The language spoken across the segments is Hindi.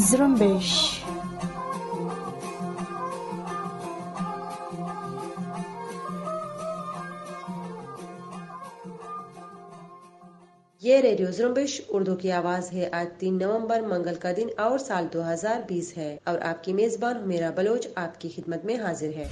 Zrumbish. ये रेडियो जुम्बिश उर्दू की आवाज़ है। आज तीन नवंबर, मंगल का दिन और साल 2020 है। और आपकी मेजबान मेरा बलोच आपकी खिदमत में हाजिर है।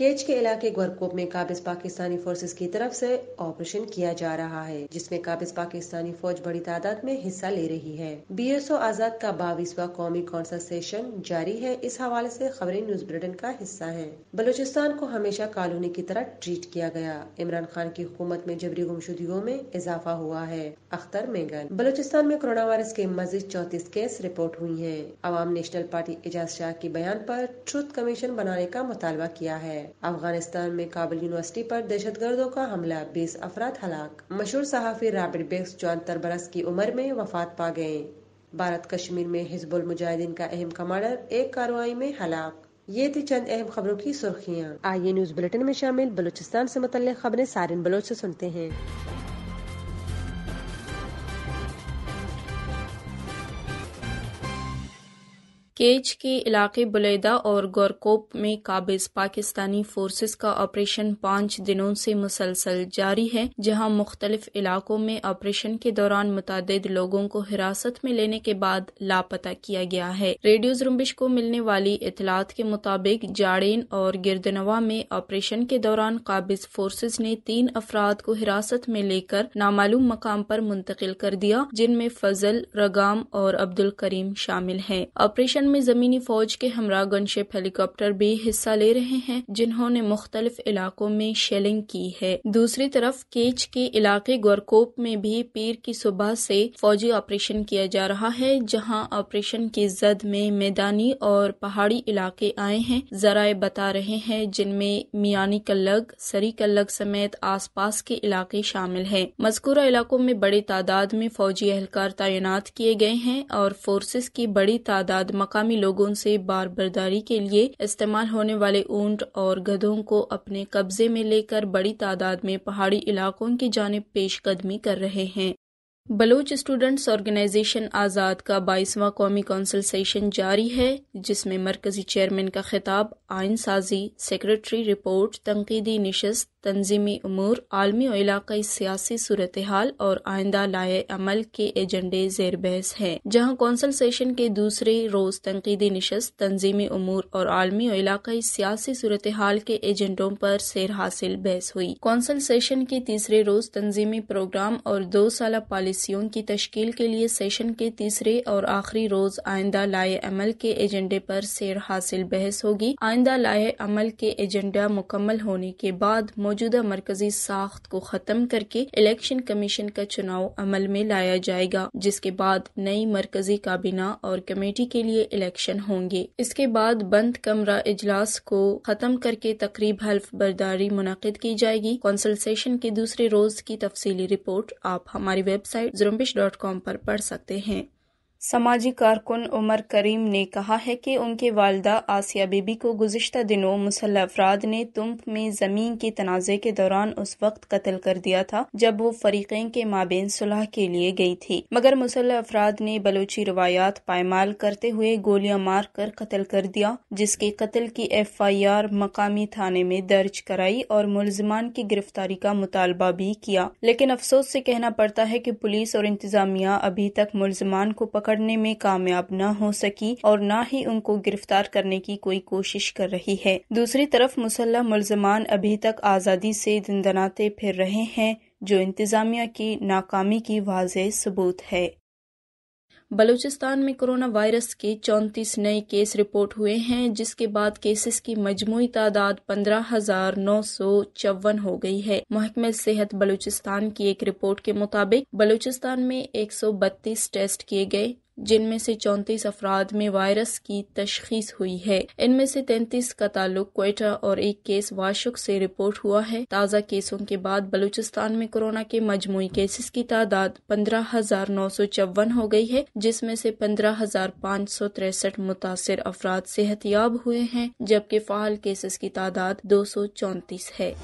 केच के इलाके ग्वरकोप में काबिज पाकिस्तानी फोर्सेस की तरफ़ से ऑपरेशन किया जा रहा है, जिसमें काबिज पाकिस्तानी फौज बड़ी तादाद में हिस्सा ले रही है। बीएसओ आज़ाद का बाईसवा कौमी कौंसल सेशन जारी है। इस हवाले से खबरें न्यूज़ ब्रिटेन का हिस्सा है। बलूचिस्तान को हमेशा कॉलोनी की तरह ट्रीट किया गया। इमरान खान की हुकूमत में जबरी गुमशुदगियों में इजाफा हुआ है। अख्तर मेगन बलूचिस्तान में कोरोना वायरस के मजीद चौतीस केस रिपोर्ट हुई है। अवाम नेशनल पार्टी एजाज शाह के बयान आरोप ट्रुथ कमीशन बनाने का मुतालबा किया है। अफ़गानिस्तान में काबुल यूनिवर्सिटी पर दहशत गर्दों का हमला, बीस अफराद हलाक। मशहूर सहाफी रॉबर्ट बेक्स चौहत्तर बरस की उम्र में वफात पा गए। भारत कश्मीर में हिजबुल मुजाहिदीन का अहम कमांडर एक कार्रवाई में हलाक। ये थी चंद अहम खबरों की सुर्खियाँ। आइए न्यूज़ बुलेटिन में शामिल, बलूचिस्तान से मुतल खबरें सारे बलोच से सुनते हैं। केज के इलाके बुलेदा और गोरकोप में काबिज पाकिस्तानी फोर्सेस का ऑपरेशन पाँच दिनों से मुसलसल जारी है, जहाँ मुख्तलिफ़ इलाकों में ऑपरेशन के दौरान मुतद लोगों को हिरासत में लेने के बाद लापता किया गया है। रेडियो जुम्बिश को मिलने वाली इतलात के मुताबिक जाड़ेन और गिरदनवा में ऑपरेशन के दौरान काबिज फोर्सेस ने तीन अफराद को हिरासत में लेकर नामालूम मकाम पर मुंतकिल कर दिया, जिनमें फजल, रगाम और अब्दुल करीम शामिल है। ऑपरेशन में जमीनी फौज के हमरा गनशिप हेलीकॉप्टर भी हिस्सा ले रहे हैं, जिन्होंने मुख्तलिफ़ इलाकों में शेलिंग की है। दूसरी तरफ़ केच के इलाके गोरकोप में भी पीर की सुबह से फौजी ऑपरेशन किया जा रहा है, जहाँ ऑपरेशन की जद में मैदानी और पहाड़ी इलाके आए हैं। जराए बता रहे हैं, जिनमें मियानी कल्लग, सरी कल्लग समेत आसपास के इलाके शामिल हैं। मजकूरा इलाकों में बड़ी तादाद में फौजी एहलकार तैनात किए गए हैं और फोर्सेस की बड़ी तादाद मकामी लोगों से बार बरदारी के लिए इस्तेमाल होने वाले ऊँट और गधों को अपने कब्जे में लेकर बड़ी तादाद में पहाड़ी इलाकों की जानब पेशकदमी कर रहे हैं। बलोच स्टूडेंट्स ऑर्गेनाइजेशन आज़ाद का बाईसवां कौमी कौंसिल सेशन जारी है, जिसमें मरकजी चेयरमैन का खिताब आइन साजी सेक्रेटरी रिपोर्ट तनकीदी नशस्त तंजीमी अमूर आलमी और इलाकई सियासी सूरत हाल और आइंदा लाए अमल के एजेंडे जेर बहस है, जहाँ कौंसल सेशन के दूसरे रोज तनकीदी नशस्त तंजीमी अमूर और आलमी और इलाकई सियासी सूरत हाल के एजेंडों पर सेर हासिल बहस हुई। कौंसल सेशन के तीसरे रोज तंजीमी प्रोग्राम और दो साल पॉलिसियों की तश्कील के लिए सेशन के तीसरे और आखिरी रोज आइंदा लाए अमल के एजेंडे पर सेर हासिल बहस होगी। आइंदा लाए अमल के एजेंडा मुकम्मल होने के बाद मौजूदा मरकजी साख्त को खत्म करके इलेक्शन कमीशन का चुनाव अमल में लाया जाएगा, जिसके बाद नई मरकजी काबीना और कमेटी के लिए इलेक्शन होंगे। इसके बाद बंद कमरा इजलास को खत्म करके तकरीब हल्फ बर्दारी मुनद की जाएगी। कौंसल सेशन के दूसरे रोज की तफसीली रिपोर्ट आप हमारी वेबसाइट जुरम्बिश डॉट कॉम पर पढ़ सकते हैं। समाजी कारकुन उमर करीम ने कहा है कि उनके वालदा आसिया बीबी को गुजशत दिनों मुसल अफराद ने तुम्प में ज़मीन के तनाज़े के दौरान उस वक्त कत्ल कर दिया था, जब वो फरीक़ें के माबेन सुलह के लिए गई थी। मगर मुसल अफराद ने बलोची रवायात पायमाल करते हुए गोलियाँ मार कर कत्ल कर दिया, जिसके कत्ल की एफ़ आई आर मकामी थाने में दर्ज कराई और मुलजमान की गिरफ्तारी का मुतालबा भी किया। लेकिन अफसोस से कहना पड़ता है की पुलिस और इंतजामिया अभी तक मुलजमान को पकड़ पकड़ने में कामयाब न हो सकी और न ही उनको गिरफ़्तार करने की कोई कोशिश कर रही है। दूसरी तरफ़ मुसल्ह मुलजमान अभी तक आज़ादी से दनाते फिर रहे हैं, जो इंतजामिया की नाकामी की वाज सबूत है। बलूचिस्तान में कोरोना वायरस के चौंतीस नए केस रिपोर्ट हुए हैं, जिसके बाद केसेस की मजमू तादाद पंद्रह हज़ार नौ सौ चौवन हो गई है। महकमे सेहत बलूचिस्तान की एक रिपोर्ट के मुताबिक, बलूचिस्तान में एक सौ बत्तीस टेस्ट किए गए जिनमें से चौंतीस अफराद में वायरस की तशखीस हुई है। इनमें से तैंतीस का ताल्लुक कोयटा और एक केस वाशुक से रिपोर्ट हुआ है। ताज़ा केसों के बाद बलूचिस्तान में कोरोना के मजमू केसेस की तादाद पंद्रह हज़ार नौ सौ चौवन हो गई है, जिसमें से पंद्रह हज़ार पाँच सौ तिरसठ मुतासर अफराद सेहतियाब हुए हैं, जबकि फ़ाल केसेस की तादाद दो सौ चौंतीस है।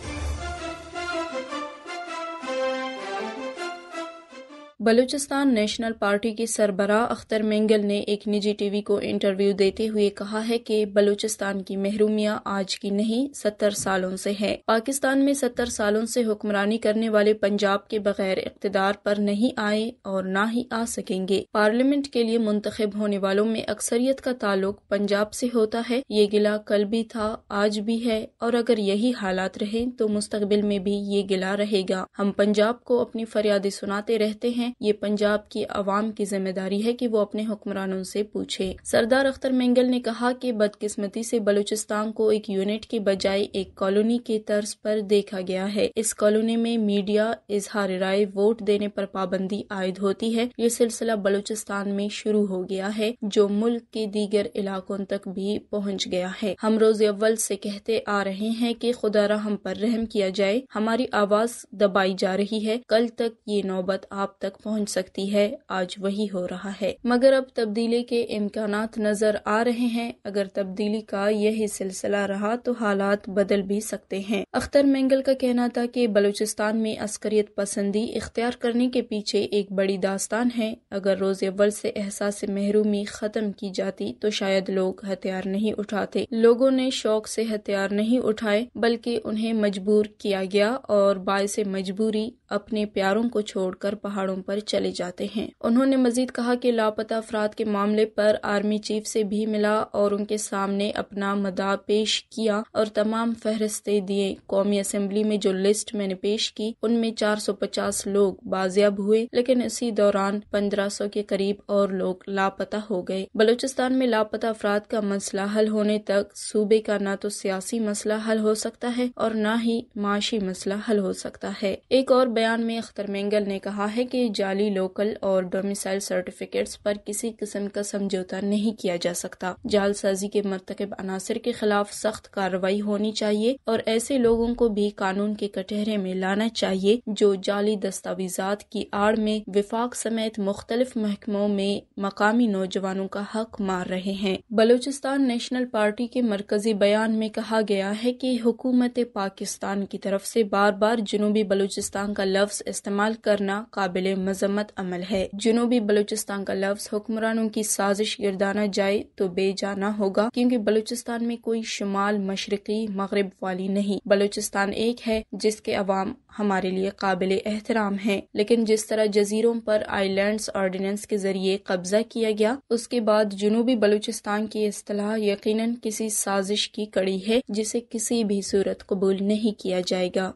बलूचिस्तान नेशनल पार्टी के सरबरा अख्तर मेंगल ने एक निजी टीवी को इंटरव्यू देते हुए कहा है कि बलूचिस्तान की महरूमिया आज की नहीं, सत्तर सालों से है। पाकिस्तान में सत्तर सालों से हुक्मरानी करने वाले पंजाब के बगैर इकतदार पर नहीं आए और न ही आ सकेंगे। पार्लियामेंट के लिए मुंतखब होने वालों में अक्सरियत का ताल्लुक पंजाब से होता है। ये गिला कल भी था, आज भी है और अगर यही हालात रहे तो मुस्तबिल में भी ये गिला रहेगा। हम पंजाब को अपनी फरियादी सुनाते रहते हैं। ये पंजाब की आवाम की ज़िम्मेदारी है कि वो अपने हुक्मरानों से पूछे। सरदार अख्तर मेंगल ने कहा कि बदकिस्मती से बलूचिस्तान को एक यूनिट के बजाय एक कॉलोनी के तर्ज पर देखा गया है। इस कॉलोनी में मीडिया, इजहार राय, वोट देने पर पाबंदी आयद होती है। ये सिलसिला बलूचिस्तान में शुरू हो गया है, जो मुल्क के दीगर इलाकों तक भी पहुँच गया है। हम रोज अव्वल से कहते आ रहे हैं कि खुदारा हम पर रहम किया जाए। हमारी आवाज़ दबाई जा रही है। कल तक ये नौबत आप तक पहुँच सकती है। आज वही हो रहा है। मगर अब तब्दीली के इम्कान नज़र आ रहे हैं। अगर तब्दीली का यही सिलसिला रहा तो हालात बदल भी सकते हैं। अख्तर मेंगल का कहना था कि बलूचिस्तान में अस्करियत पसंदी इख्तियार करने के पीछे एक बड़ी दास्तान है। अगर रोज अव्वल से एहसास महरूमी खत्म की जाती तो शायद लोग हथियार नहीं उठाते। लोगों ने शौक से हथियार नहीं उठाए, बल्कि उन्हें मजबूर किया गया और बायस मजबूरी अपने प्यारों को छोड़कर पहाड़ों पर चले जाते हैं। उन्होंने मजीद कहा कि लापता अफराद के मामले पर आर्मी चीफ से भी मिला और उनके सामने अपना मदा पेश किया और तमाम फहरिस्ते दिए। कौमी असम्बली में जो लिस्ट मैंने पेश की, उनमें 450 लोग बाजियाब हुए, लेकिन इसी दौरान 1500 के करीब और लोग लापता हो गए। बलूचिस्तान में लापता अफराद का मसला हल होने तक सूबे का न तो सियासी मसला हल हो सकता है और न ही माशी मसला हल हो सकता है। एक और बयान में अख्तर मेंगल ने कहा है कि जाली लोकल और डोमिसाइल सर्टिफिकेट्स पर किसी किस्म का समझौता नहीं किया जा सकता। जालसाजी के मरतकब अनासर के खिलाफ सख्त कार्रवाई होनी चाहिए और ऐसे लोगों को भी कानून के कटहरे में लाना चाहिए, जो जाली दस्तावेजात की आड़ में विफाक समेत मुख्तलिफ़ महकमों में मकामी नौजवानों का हक मार रहे हैं। बलूचिस्तान नेशनल पार्टी के मरकजी बयान में कहा गया है की हुकूमत पाकिस्तान की तरफ़ ऐसी बार बार जनूबी बलूचिस्तान का लफ्ज इस्तेमाल करना काबिल मजम्मत अमल है। जनूबी बलूचिस्तान का लफ्ज हुक्मरानों की साजिश गिरदाना जाए तो बेजाना होगा, क्योंकि बलूचिस्तान में कोई शुमाल मशरकी मगरब वाली नहीं। बलूचिस्तान एक है जिसके अवाम हमारे लिए काबिल एहतराम है। लेकिन जिस तरह जजीरों पर आईलैंड ऑर्डिनेंस के ज़रिए कब्जा किया गया, उसके बाद जनूबी बलूचिस्तान की असलाह यकीनन किसी साजिश की कड़ी है, जिसे किसी भी सूरत कबूल नहीं किया जाएगा।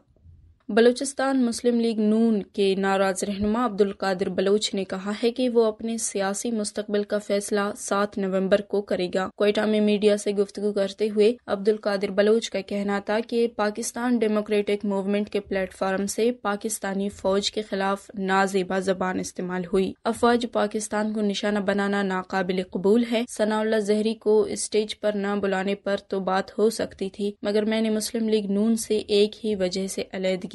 बलूचिस्तान मुस्लिम लीग नून के नाराज़ रहनुमा अब्दुल कादिर बलोच ने कहा है कि वो अपने सियासी मुस्तकबिल का फैसला सात नवंबर को करेगा। कोयटा में मीडिया से गुफ्तु करते हुए अब्दुल कादिर बलोच का कहना था कि पाकिस्तान डेमोक्रेटिक मूवमेंट के प्लेटफार्म से पाकिस्तानी फौज के खिलाफ नाजेबा जबान इस्तेमाल हुई। अफवाज पाकिस्तान को निशाना बनाना नाकाबिल कबूल है। सनाउल्ला जहरी को स्टेज पर न बुलाने पर तो बात हो सकती थी, मगर मैंने मुस्लिम लीग नून से एक ही वजह से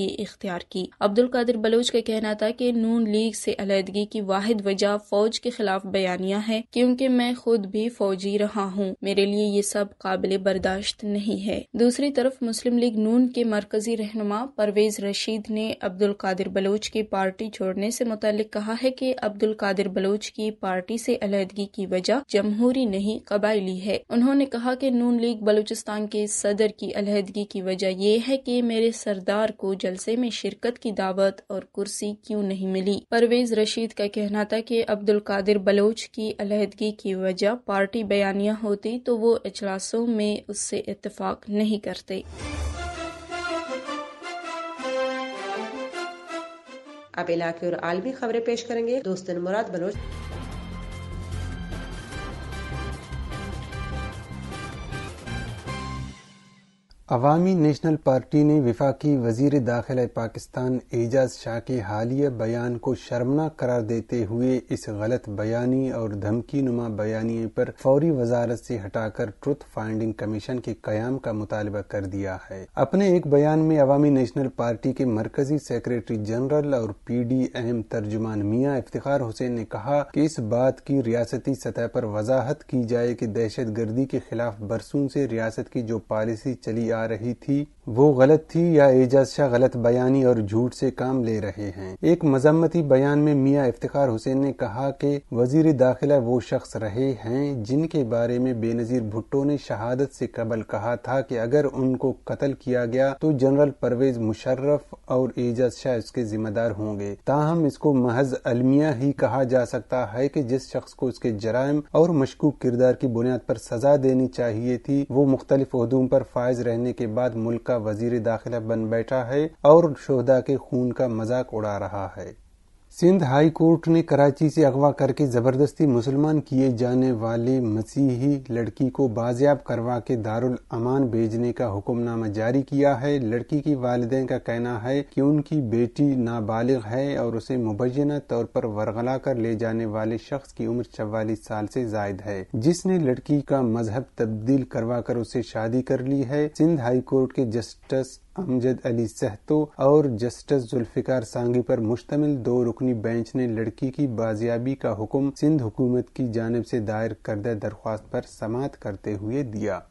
अलीहदगी इख्तियार की। अब्दुल कादिर बलोच का कहना था कि नून लीग से अलीहदगी की वाहिद वजह फौज के खिलाफ बयानिया है, क्योंकि मैं खुद भी फौजी रहा हूँ। मेरे लिए ये सब काबिल बर्दाश्त नहीं है। दूसरी तरफ़ मुस्लिम लीग नून के मरकजी रहनुमा परवेज रशीद ने अब्दुल कादिर बलोच की पार्टी छोड़ने से मुतालिक कहा है कि अब्दुल कादिर बलोच की पार्टी से अलीहदगी की वजह जमहूरी नहीं कबायली है। उन्होंने कहा कि नून लीग बलूचिस्तान के सदर की अलीहदगी की वजह यह है कि मेरे सरदार को जल जलसे में शिरकत की दावत और कुर्सी क्यों नहीं मिली? परवेज रशीद का कहना था कि अब्दुल कादिर बलोच की अलहदगी की वजह पार्टी बयानिया होती तो वो इजलासों में उससे इतफाक नहीं करते। अब इलाके और आलमी खबरें पेश करेंगे। दोस्तन मुराद बलोच। अवामी नेशनल पार्टी ने विफाकी वज़ीर दाखिला पाकिस्तान एजाज शाह के हालिया बयान को शर्मनाक करार देते हुए इस गलत बयानी और धमकी नुमा बयानी पर फौरी वजारत से हटाकर ट्रुथ फाइंडिंग कमीशन के क्याम का मुतालबा कर दिया है। अपने एक बयान में अवामी नेशनल पार्टी के मरकजी सेक्रेटरी जनरल और पी डी एम तर्जुमान मियाँ इफ्तार हुसैन ने कहा कि इस बात की रियासती सतह पर वजाहत की जाए कि दहशत गर्दी के खिलाफ बरसों से रियासत की जो पॉलिसी चली आ रही थी। वो गलत थी या एजाज शाह गलत बयानी और झूठ से काम ले रहे हैं। एक मजम्मती बयान में मियाँ इफ्तार हुसैन ने कहा कि वज़ीर दाखिला वो शख्स रहे हैं जिनके बारे में बेनजीर भुट्टो ने शहादत से कबल कहा था कि अगर उनको कत्ल किया गया तो जनरल परवेज मुशर्रफ और एजाज शाह इसके जिम्मेदार होंगे। ताहम इसको महज अलमिया ही कहा जा सकता है कि जिस शख्स को उसके जराइम और मशकूक किरदार की बुनियाद पर सजा देनी चाहिए थी, वो मुख्तलिफ़ पर फायज रहने के बाद मुल्क का वज़ीर दाखिला बन बैठा है और शोहदा के खून का मज़ाक उड़ा रहा है। सिंध हाई कोर्ट ने कराची से अगवा करके ज़बरदस्ती मुसलमान किए जाने वाले मसीही लड़की को बाजियाब करवा के दारुल अमान भेजने का हुक्मनामा जारी किया है। लड़की की वालदे का कहना है कि उनकी बेटी नाबालिग है और उसे मुबैना तौर पर वरगला कर ले जाने वाले शख्स की उम्र चवालीस साल से जायद है। जिसने लड़की का मज़हब तब्दील करवा कर उसे शादी कर ली है। सिंध हाई कोर्ट के जस्टिस अमजद अली सहतो और जस्टिस जुल्फिकार सांगी पर मुश्तमिल दो रुकनी बेंच ने लड़की की बाजियाबी का हुक्म सिंध हुकूमत की जानब से दायर करदा दरख्वास्त पर समात करते हुए दिया।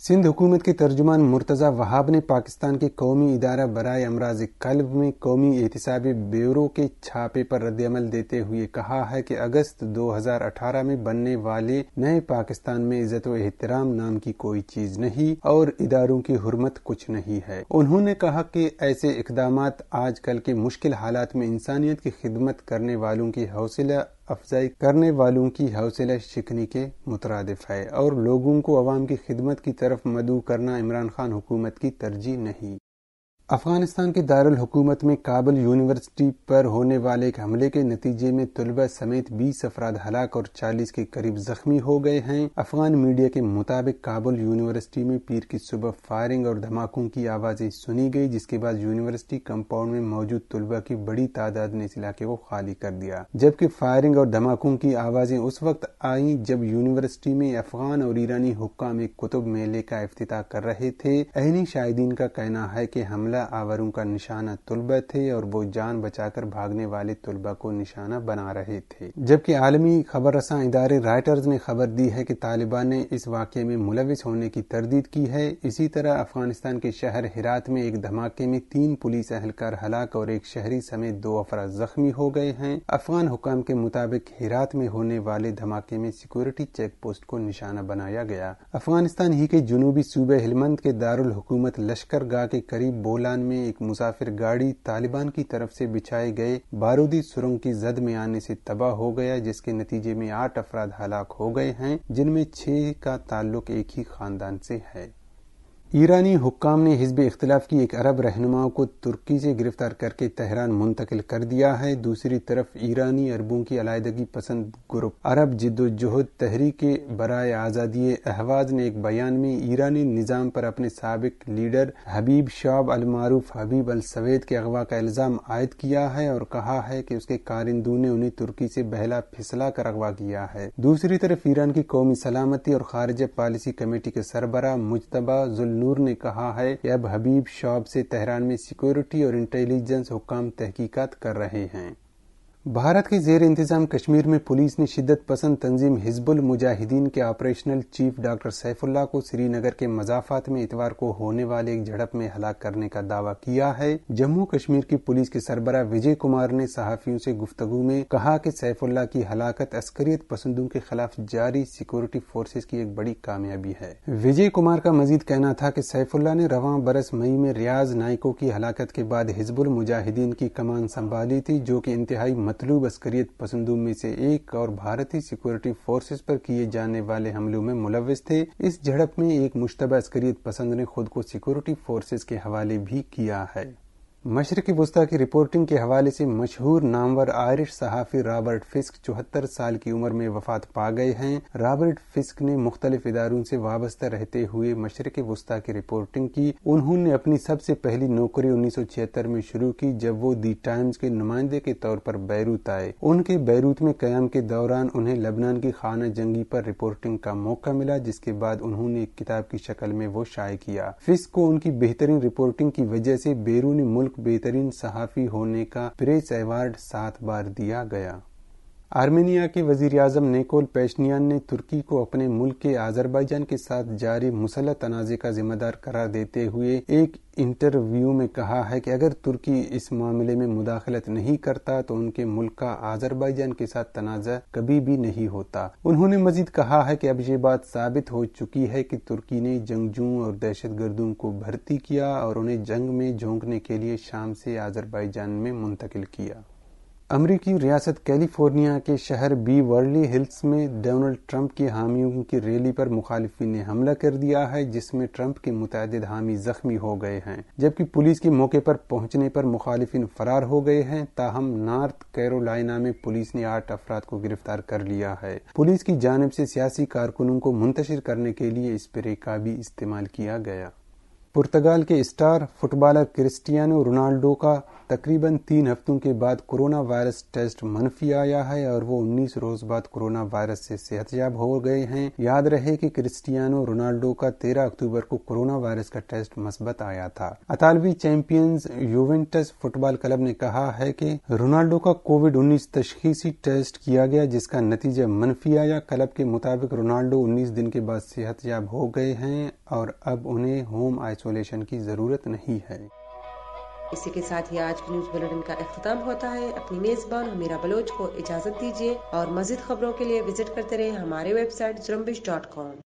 सिंध हुकूमत के तर्जुमान मुर्तजा वहाब ने पाकिस्तान के कौमी इदारा बरए अमराज कल्ब में कौमी एहतसाबी ब्यूरो के छापे पर रद्दमल देते हुए कहा है कि अगस्त 2018 में बनने वाले नए पाकिस्तान में इज़्ज़त एहतराम नाम की कोई चीज़ नहीं और इदारों की हरमत कुछ नहीं है। उन्होंने कहा कि ऐसे इकदाम आजकल के मुश्किल हालात में इंसानियत की खिदमत करने वालों की हौसला अफजाई करने वालों की हौसला शिकनी के मुतरद है और लोगों को अवाम की खिदमत की तरफ़ मदू करना इमरान खान हुकूमत की तरजीह नहीं। अफ़गानिस्तान के दारुल हुकूमत में काबुल यूनिवर्सिटी पर होने वाले एक हमले के नतीजे में तलबा समेत 20 अफराद हलाक और 40 के करीब जख्मी हो गए हैं। अफगान मीडिया के मुताबिक काबुल यूनिवर्सिटी में पीर की सुबह फायरिंग और धमाकों की आवाज़ें सुनी गई, जिसके बाद यूनिवर्सिटी कंपाउंड में मौजूद तलबा की बड़ी तादाद ने इस इलाके को खाली कर दिया। जबकि फायरिंग और धमाकों की आवाज़ें उस वक्त आई जब यूनिवर्सिटी में अफगान और ईरानी हुक्काम एक कुतुब मेले का अफ्ताह कर रहे थे। अहनी शाहिदीन का कहना है की हमला हमला आवरों का निशाना तुलबा थे और वो जान बचाकर भागने वाले तुलबा को निशाना बना रहे थे। जबकि आलमी खबर रसा इदारे राइटर्स ने खबर दी है कि तालिबान ने इस वाक़े में मुलविस होने की तरदीद की है। इसी तरह अफ़गानिस्तान के शहर हिरात में एक धमाके में तीन पुलिस एहलकार हलाक और एक शहरी समेत दो अफराज जख्मी हो गए हैं। अफगान हुकाम के मुताबिक हिरात में होने वाले धमाके में सिक्योरिटी चेक पोस्ट को निशाना बनाया गया। अफ़गानिस्तान ही के जुनूबी सूबे हिलमंद के दारुल हुकूमत लश्कर गाह के करीब बोला पाकिस्तान में एक मुसाफिर गाड़ी तालिबान की तरफ़ से बिछाए गए बारूदी सुरंग की जद में आने से तबाह हो गया, जिसके नतीजे में आठ अफराद हलाक हो गए हैं, जिनमें छह का ताल्लुक एक ही खानदान से है। ईरानी हुक्काम ने हिजब इख्तलाफ की एक अरब रहनुमाओं को तुर्की से गिरफ़्तार करके तेहरान मुंतकिल कर दिया है। दूसरी तरफ़ ईरानी अरबों की अलायदगी पसंद ग्रुप अरब जिद्दोजहद तहरीक बरए आज़ादी अहवाज ने एक बयान में ईरानी निज़ाम पर अपने सबक लीडर हबीब शाब अलमारूफ हबीब अल सवेद के अगवा का इल्ज़ाम आयद किया है और कहा है कि उसके कारिंदू ने उन्हें तुर्की से बहला फिसला कर अगवा किया है। दूसरी तरफ़ ईरान की कौमी सलामती और खारजा पॉलिसी कमेटी के सरबरा मुशतबा नूर ने कहा है कि अब हबीब शॉब से तेहरान में सिक्योरिटी और इंटेलिजेंस हुकाम तहकीकात कर रहे हैं। भारत के जेर इंतज़ाम कश्मीर में पुलिस ने शिद्दत पसंद तंजीम हिजबुल मुजाहिदीन के ऑपरेशनल चीफ डॉक्टर सैफुल्ला को श्रीनगर के मजाफात में इतवार को होने वाले एक झड़प में हलाक करने का दावा किया है। जम्मू कश्मीर की पुलिस के सरबरा विजय कुमार ने सहाफियों से गुफ्तगु में कहा कि सैफुल्ला की हलाकत अस्करियत पसंदों के खिलाफ जारी सिक्योरिटी फोर्सेज की एक बड़ी कामयाबी है। विजय कुमार का मजीद कहना था कि सैफुल्ला ने रवा बरस मई में रियाज नाइको की हलाकत के बाद हिजबुल मुजाहिदीन की कमान संभाली थी, जो की इंतहाई मतलूब अस्करियत पसंदों में से एक और भारतीय सिक्योरिटी फोर्सेस पर किए जाने वाले हमलों में मुलविस थे। इस झड़प में एक मुश्तबा अस्करियत पसंद ने खुद को सिक्योरिटी फोर्सेस के हवाले भी किया है। मशरकी वस्ती की रिपोर्टिंग के हवाले से मशहूर नामवर आयरिश सहाफ़ी रॉबर्ट फिस्क चौहत्तर साल की उम्र में वफात पा गए हैं। रॉबर्ट फिस्क ने मुख्तलिफ़ इदारों से वाबस्ता रहते हुए मशरकी वस्ती की रिपोर्टिंग की। उन्होंने अपनी सबसे पहली नौकरी उन्नीस सौ छिहत्तर में शुरू की, जब वो दी टाइम्स के नुमाइंदे के तौर पर बैरूत आए। उनके बैरूत में क्याम के दौरान उन्हें लबनान की खाना जंगी पर रिपोर्टिंग का मौका मिला, जिसके बाद उन्होंने एक किताब की शक्ल में वो शाये किया। फिस्क को उनकी बेहतरीन रिपोर्टिंग की वजह से बैरूनी मुल्क बेहतरीन सहाफ़ी होने का प्रेस अवार्ड सात बार दिया गया। आर्मेनिया के वज़ीर अजम निकोल पेशनियान ने तुर्की को अपने मुल्क के आजरबाईजान के साथ जारी मुसलह तनाज़े का जिम्मेदार करार देते हुए एक इंटरव्यू में कहा है कि अगर तुर्की इस मामले में मुदाखलत नहीं करता तो उनके मुल्क का आजरबाईजान के साथ तनाज़ा कभी भी नहीं होता। उन्होंने मजीद कहा है कि अब ये बात साबित हो चुकी है कि तुर्की ने जंगजू और दहशत गर्दों को भर्ती किया और उन्हें जंग में झोंकने के लिए शाम से आजरबाईजान में मुंतकिल किया। अमरीकी रियासत कैलिफ़ोर्निया के शहर बी वर्ली हिल्स में डोनाल्ड ट्रंप की हामियों की रैली पर मुखालिफी ने हमला कर दिया है, जिसमें ट्रंप के मुतद हामी जख्मी हो गए हैं। जबकि पुलिस के मौके पर पहुँचने पर मुखालिफिन फरार हो गए हैं। ताहम नॉर्थ कैरोलाइना में पुलिस ने आठ अफराद को गिरफ़्तार कर लिया है। पुलिस की जानब से सियासी कारकुनों को मुंतशिर करने के लिए स्प्रे का भी इस्तेमाल किया गया। पुर्तगाल के स्टार फुटबॉलर क्रिस्टियानो रोनाल्डो का तकरीबन तीन हफ्तों के बाद कोरोना वायरस टेस्ट मनफी आया है और वो 19 रोज बाद कोरोना वायरस से सेहतयाब हो गए हैं। याद रहे कि क्रिस्टियानो रोनाल्डो का 13 अक्टूबर को कोरोना वायरस का टेस्ट मस्बत आया था। अतालवी चैंपियंस यूवेंटस फुटबॉल क्लब ने कहा है कि रोनाल्डो का कोविड उन्नीस तशखीसी टेस्ट किया गया, जिसका नतीजा मनफी आया। क्लब के मुताबिक रोनाल्डो उन्नीस दिन के बाद सेहतयाब हो गए हैं और अब उन्हें होम आइसोलेशन की ज़रूरत नहीं है। इसी के साथ ही आज की न्यूज़ बुलेटिन का अख्ताम होता है। अपनी मेजबान हमीरा बलोच को इजाज़त दीजिए और मजीद खबरों के लिए विज़िट करते रहे हमारे वेबसाइट जुरम्बिश डॉट कॉम